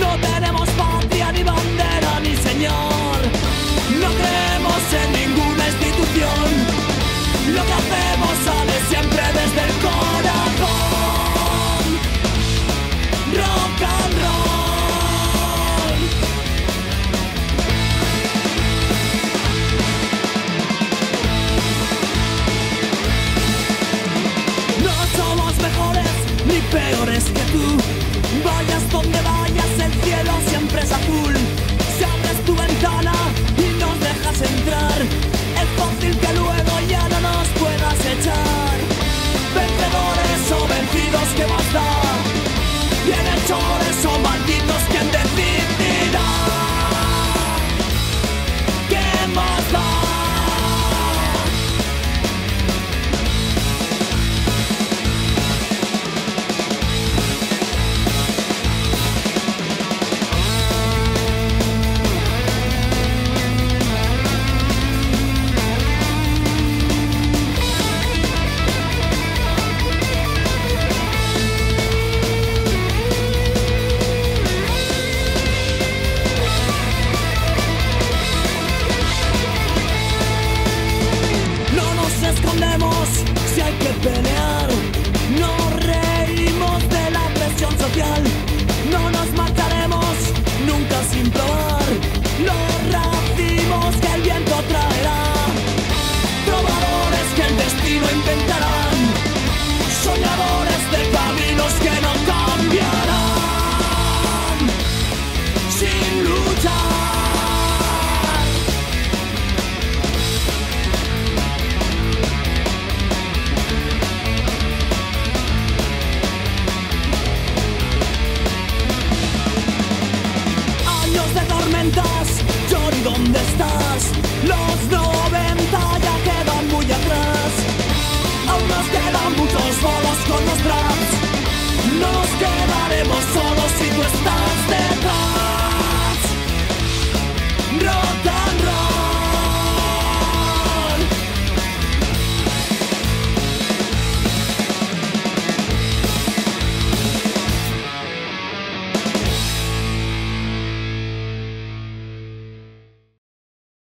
No tenemos patria ni bandera ni señor. No creemos en ninguna institución. Lo que hacemos sale siempre. de tormentas, Johnny, ¿dónde estás? Los 90 ya quedan muy atrás. Aún nos quedan muchos bolos con los traps. Nos quedaremos solos si tú estás detrás. Rota